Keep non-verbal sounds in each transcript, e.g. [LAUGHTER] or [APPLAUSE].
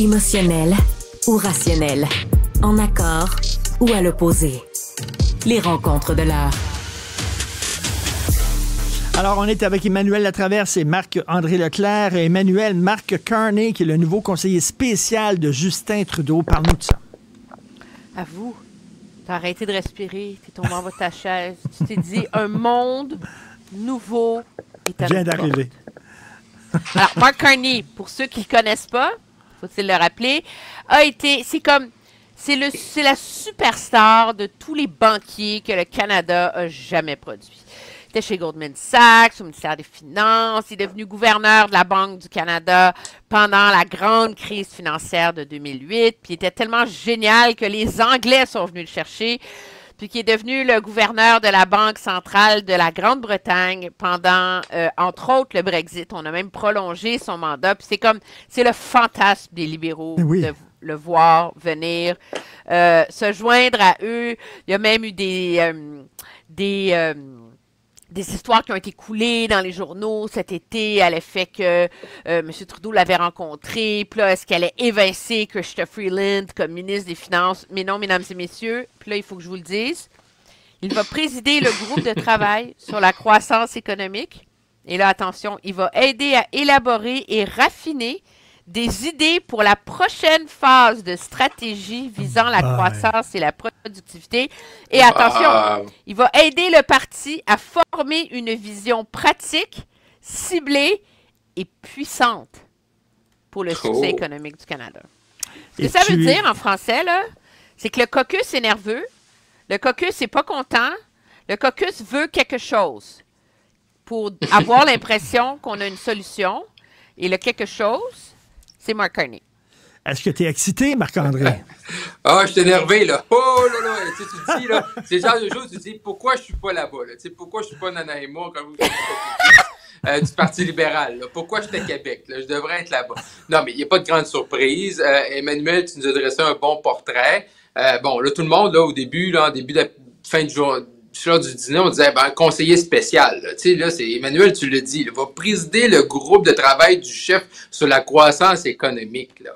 Émotionnel ou rationnel? En accord ou à l'opposé? Les rencontres de l'art. Alors, on est avec Emmanuel Latraverse et Marc-André Leclerc. Emmanuel, Marc Carney, qui est le nouveau conseiller spécial de Justin Trudeau. Parle-nous de ça. À vous. T'as arrêté de respirer, t'es tombé en bas de ta chaise. Tu t'es dit, un monde nouveau est à Vient d'arriver. Alors, Mark Carney, pour ceux qui ne le connaissent pas, faut-il le rappeler, a été, c'est comme, c'est le, c'est la superstar de tous les banquiers que le Canada a jamais produit. Il était chez Goldman Sachs, au ministère des Finances. Il est devenu gouverneur de la Banque du Canada pendant la grande crise financière de 2008. Puis il était tellement génial que les Anglais sont venus le chercher puis qui est devenu le gouverneur de la Banque centrale de la Grande-Bretagne pendant, euh, entre autres, le Brexit. On a même prolongé son mandat. Puis c'est comme, c'est le fantasme des libéraux Oui. de le voir venir, euh, se joindre à eux. Il y a même eu des, euh, des, euh, des histoires qui ont été coulées dans les journaux cet été à l'effet que euh, M. Trudeau l'avait rencontré. Puis là, est-ce qu'elle allait évincer Christopher Freeland comme ministre des Finances? Mais non, mesdames et messieurs, puis là, il faut que je vous le dise. Il va présider le groupe de travail sur la croissance économique. Et là, attention, il va aider à élaborer et raffiner des idées pour la prochaine phase de stratégie visant la Bye. croissance et la productivité. Et attention, Ah, il va aider le parti à former une vision pratique, ciblée et puissante pour le succès économique du Canada. Ce Et que ça veut dire en français, là, c'est que le caucus est nerveux, le caucus n'est pas content, le caucus veut quelque chose pour avoir [LAUGHS] l'impression qu'on a une solution. Et le quelque chose, c'est Mark Carney. Est-ce que tu es excité, Marc-André? [LAUGHS] Ah, je suis énervé, là. Oh là là, tu sais, tu te dis, là, c'est le genre de choses, tu te dis, pourquoi je suis pas là-bas, là? Tu sais, pourquoi je suis pas Nana et moi, comme vous euh, du Parti libéral, là? Pourquoi j'étais à Québec, là? Je devrais être là-bas. Non, mais il n'y a pas de grande surprise. Euh, Emmanuel, tu nous as dressé un bon portrait. Euh, bon, là, tout le monde, là, au début, là, en début de la fin de jour, lors du dîner, on disait, ben, conseiller spécial. Tu sais, là, c'est Emmanuel, tu le dis, il va présider le groupe de travail du chef sur la croissance économique, là.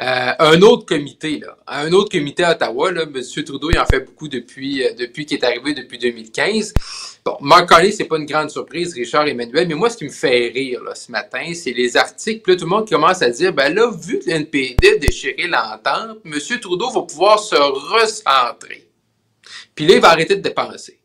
Euh, un autre comité, là, un autre comité à Ottawa, là, M. Trudeau, il en fait beaucoup depuis, euh, depuis qu'il est arrivé, depuis 2015. Bon, Mark Carney, c'est pas une grande surprise, Richard Emmanuel, mais moi, ce qui me fait rire là, ce matin, c'est les articles. Puis là, tout le monde commence à dire, ben là, vu que l'NPD a déchiré l'entente, M. Trudeau va pouvoir se recentrer. Puis là, il va arrêter de dépenser.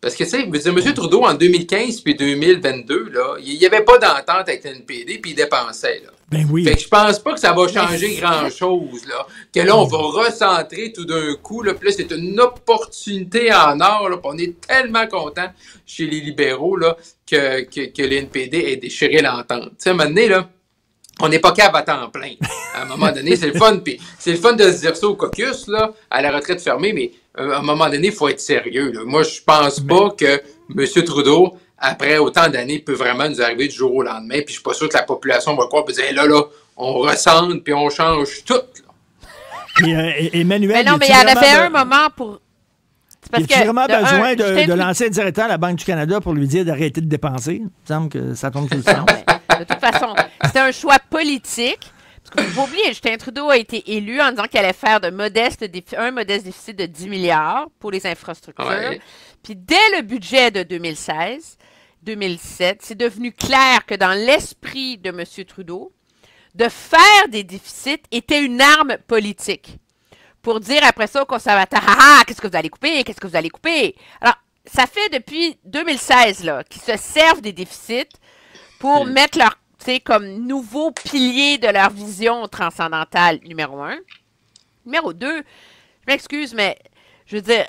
Parce que, tu sais, M. Trudeau, en 2015 puis 2022, là, il n'y avait pas d'entente avec l'NPD, puis il dépensait, là. Ben oui. Fait que je pense pas que ça va changer grand-chose, là. Que là, on va recentrer tout d'un coup, là. Puis là, c'est une opportunité en or, là. puis on est tellement content chez les libéraux, là, que, que, que l'NPD ait déchiré l'entente. Tu sais, à un moment donné, là, on n'est pas capable à temps plein. À un moment donné, c'est le fun. Puis c'est le fun de se dire ça au caucus, là, à la retraite fermée, mais euh, à un moment donné, il faut être sérieux. Là. Moi, je pense pas que M. Trudeau, après autant d'années, peut vraiment nous arriver du jour au lendemain. Puis je suis pas sûr que la population va croire, puis dire, Hey, là, là, on recentre, puis on change tout. là. Puis, euh, et- Emmanuel, Mais non, mais il y en avait un moment pour. Parce Y a-t-il vraiment de un, besoin de, de un directeur à la Banque du Canada pour lui dire d'arrêter de dépenser? Il me semble que ça tombe tout le temps. Non, mais de toute façon, c'était un choix politique. Parce que faut pas oublier, Justin Trudeau a été élu en disant qu'il allait faire de modeste un modeste déficit de 10 milliards pour les infrastructures. Ouais. Puis dès le budget de 2016, 2007, c'est devenu clair que dans l'esprit de M. Trudeau, de faire des déficits était une arme politique. Pour dire après ça aux conservateurs, ah, ah, qu'est-ce que vous allez couper, qu'est-ce que vous allez couper? Alors, ça fait depuis 2016 là, qu'ils se servent des déficits pour Mm. mettre leur, sais, comme nouveau pilier de leur vision transcendantale, numéro un. Numéro deux, je m'excuse, mais je veux dire,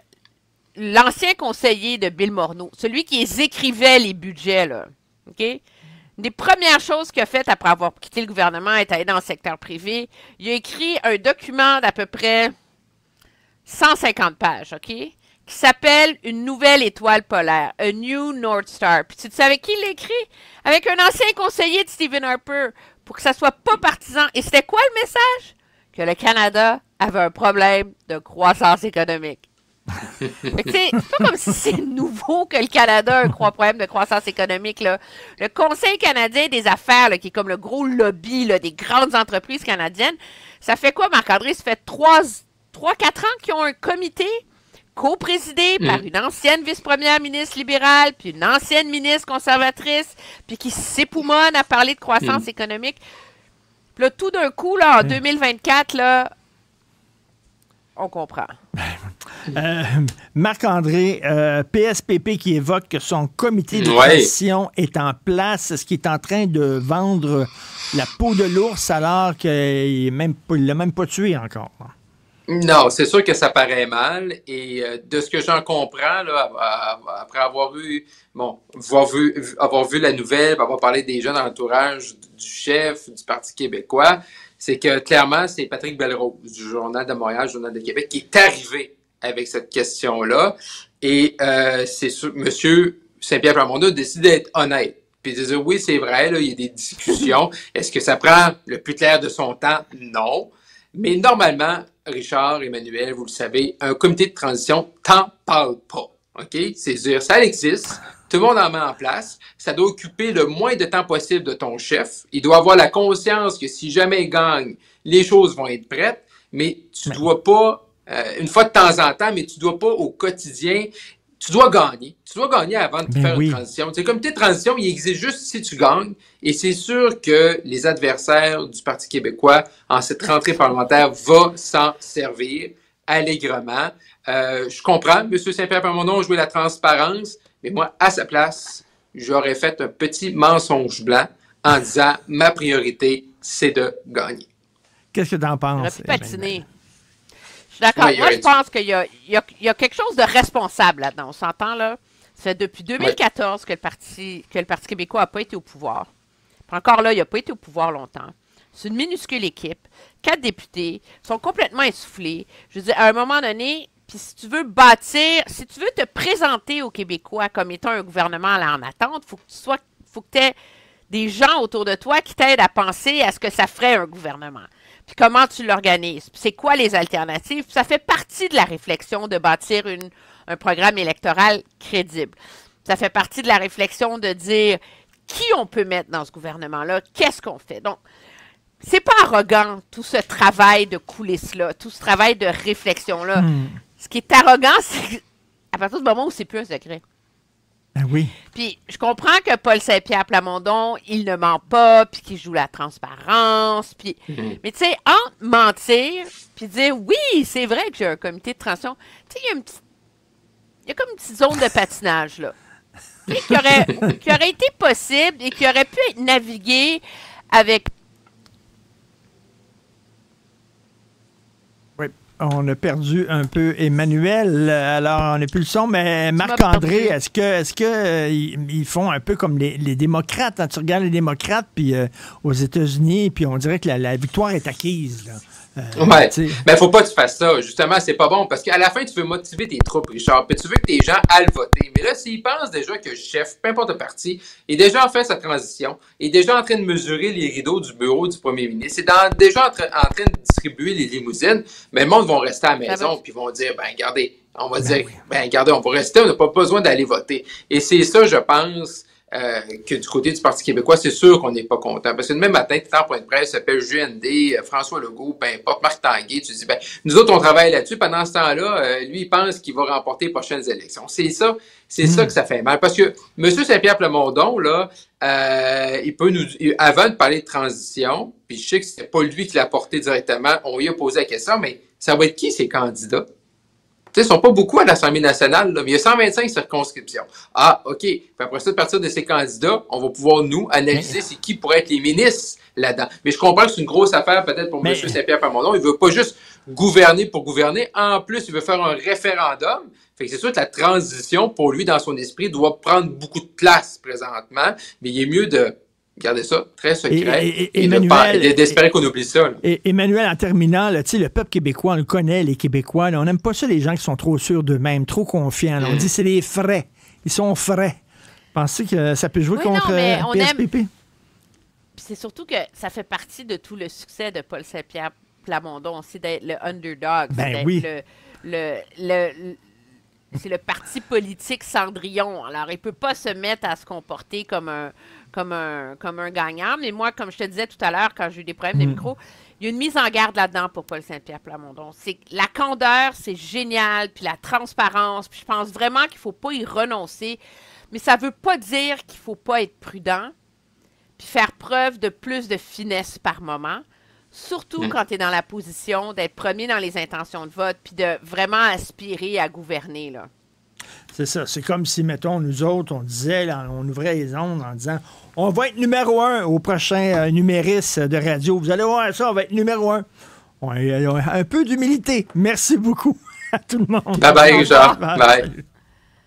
l'ancien conseiller de Bill Morneau, celui qui écrivait les budgets, là, OK? Une des premières choses qu'il a faites après avoir quitté le gouvernement est allé dans le secteur privé. Il a écrit un document d'à peu près 150 pages, OK? Qui s'appelle Une nouvelle étoile polaire, A New North Star. Puis tu sais avec qui il l'a écrit? Avec un ancien conseiller de Stephen Harper, pour que ça soit pas partisan. Et c'était quoi le message? Que le Canada avait un problème de croissance économique. [LAUGHS] C'est pas comme si c'est nouveau que le Canada a un gros problème de croissance économique. Là. Le Conseil canadien des affaires, là, qui est comme le gros lobby là, des grandes entreprises canadiennes, ça fait quoi, Marc-André? Ça fait 3-4 ans qu'ils ont un comité co-présidé par Mm. une ancienne vice-première ministre libérale, puis une ancienne ministre conservatrice, puis qui s'époumonne à parler de croissance économique. Puis là, tout d'un coup, là, en 2024, là, on comprend. [LAUGHS] Euh, Marc-André, euh, PSPP qui évoque que son comité de Ouais. transition est en place, ce qui est en train de vendre la peau de l'ours alors qu'il ne même même pas tué encore. Non, c'est sûr que ça paraît mal. Et euh, de ce que j'en comprends, là, après avoir eu, bon, avoir vu, avoir vu la nouvelle, avoir parlé des gens dans l'entourage du chef du Parti québécois, c'est que clairement, c'est Patrick Belrose du Journal de Montréal, Journal de Québec, qui est arrivé avec cette question-là. Et euh, c'est sûr, Monsieur Saint-Pierre Plamondon a décidé d'être honnête. Puis de dire oui, c'est vrai, là, il y a des discussions. Est-ce que ça prend le plus clair de son temps? Non. Mais normalement, Richard, Emmanuel, vous le savez, un comité de transition t'en parle pas. OK? C'est-à-dire, ça existe. Tout le monde en met en place. Ça doit occuper le moins de temps possible de ton chef. Il doit avoir la conscience que si jamais il gagne, les choses vont être prêtes. Mais tu dois pas, euh, une fois de temps en temps, mais tu dois pas au quotidien, tu dois gagner. Tu dois gagner avant de Ben faire oui. une transition. C'est comme tes transition, il existe juste si tu gagnes. Et c'est sûr que les adversaires du Parti québécois en cette rentrée parlementaire vont s'en servir allègrement. Euh, je comprends, M. Saint-Pierre Plamondon jouer la transparence, mais moi, à sa place, j'aurais fait un petit mensonge blanc en disant ma priorité, c'est de gagner. Qu'est-ce que tu en penses? pu patiner. Je suis d'accord. Il Moi, je pense qu'il y a, il y a- il y a quelque chose de responsable là-dedans. On s'entend, là? Fait depuis 2014 que, le Parti, que le Parti québécois n'a pas été au pouvoir. Puis encore là, il n'a pas été au pouvoir longtemps. C'est une minuscule équipe. Quatre députés sont complètement essoufflés. Je veux dire, à un moment donné, puis si tu veux bâtir, si tu veux te présenter aux Québécois comme étant un gouvernement là en attente, faut que tu sois, faut que tu aies des gens autour de toi qui t'aident à penser à ce que ça ferait un gouvernement. Puis comment tu l'organises? Puis c'est quoi les alternatives? Puis ça fait partie de la réflexion de bâtir une, un programme électoral crédible. Ça fait partie de la réflexion de dire qui on peut mettre dans ce gouvernement-là, qu'est-ce qu'on fait. Donc, c'est pas arrogant, tout ce travail de coulisses-là, tout ce travail de réflexion-là. Hmm. Ce qui est arrogant, c'est à partir du moment où c'est plus un secret. Ben oui. Puis je comprends que Paul Saint-Pierre Plamondon, il ne ment pas, puis qu'il joue la transparence, puis... Mhm. Mais tu sais, entre mentir, puis dire, oui, c'est vrai que j'ai un comité de transition, tu sais, il y a une petite... Il y a comme une petite zone de patinage, là. Qui aurait, qui aurait été possible et qui aurait pu être navigué avec... Oui. On a perdu un peu Emmanuel, alors on n'a plus le son, mais Marc-André, est-ce que est-ce que euh, ils, font un peu comme les, les démocrates, hein? tu regardes les démocrates puis euh, aux États-Unis, puis on dirait que la, la victoire est acquise. Là. Euh, Ouais. Mais faut pas que tu fasses ça. Justement, c'est pas bon parce qu'à la fin, tu veux motiver tes troupes, Richard. Puis tu veux que tes gens aillent voter. Mais là, s'ils pensent déjà que le chef, peu importe le parti, est déjà en fait sa transition, est déjà en train de mesurer les rideaux du bureau du premier ministre, c'est dans- déjà en, tra- en train de distribuer les limousines, mais le monde va rester à la maison puis vont dire, ben regardez, on va dire, ben regardez, on va rester, on n'a pas besoin d'aller voter. Et c'est ça, je pense. Euh, que du côté du Parti québécois, c'est sûr qu'on n'est pas content. Parce que le même matin, tu en point de presse, s'appelle JND, euh, François Legault, peu importe, Marc Tanguay, tu dis, ben, nous autres, on travaille là-dessus. Pendant ce temps-là, euh, lui, il pense qu'il va remporter les prochaines élections. C'est ça, c'est ça que ça fait mal. Parce que M. Saint-Pierre Plamondon, là, euh, il peut nous, avant de parler de transition, puis je sais que c'était pas lui qui l'a porté directement, on lui a posé la question, mais ça va être qui ces candidats? Tu sais, ils sont pas beaucoup à l'Assemblée nationale, là, mais il y a 125 circonscriptions. Ah, OK. Puis après ça, à partir de ces candidats, on va pouvoir, nous, analyser c'est qui pourrait être les ministres là-dedans. Mais je comprends que c'est une grosse affaire peut-être pour Mais- M. Saint-Pierre Plamondon. Il veut pas juste gouverner pour gouverner. En plus, il veut faire un référendum. Fait que c'est sûr que la transition, pour lui, dans son esprit, doit prendre beaucoup de place présentement. Mais il est mieux de garder ça très secret Et- et- et, de Emmanuel- pas- et d'espérer qu'on oublie ça. là. Et Emmanuel, en terminant, là, le peuple québécois, on le connaît, les Québécois. là, on n'aime pas ça, les gens qui sont trop sûrs d'eux-mêmes, trop confiants. là. On Mm. dit c'est les frais. Ils sont frais. Pensez que ça peut jouer Oui, contre non, mais euh, on PSPP? Puis c'est surtout que ça fait partie de tout le succès de Paul Saint-Pierre Plamondon aussi, d'être le underdog, c'est Ben oui. le, le, le, c'est le parti politique Cendrillon. Alors, il peut pas se mettre à se comporter comme un, comme un, comme un gagnant. Mais moi, comme je te disais tout à l'heure, quand j'ai eu des problèmes de micro, il y a une mise en garde là-dedans pour Paul Saint-Pierre Plamondon. C'est la candeur, c'est génial, puis la transparence, puis je pense vraiment qu'il faut pas y renoncer. Mais ça veut pas dire qu'il faut pas être prudent, puis faire preuve de plus de finesse par moment. Surtout Mm. quand tu es dans la position d'être premier dans les intentions de vote, puis de vraiment aspirer à gouverner. Là. C'est ça. C'est comme si, mettons, nous autres, on disait, là, on ouvrait les ondes en disant on va être numéro un au prochain euh, numériste de radio. Vous allez voir ça, on va être numéro un. On a- on a un peu d'humilité. Merci beaucoup [LAUGHS] à tout le monde. Bye bye, Richard. Bye. Bye.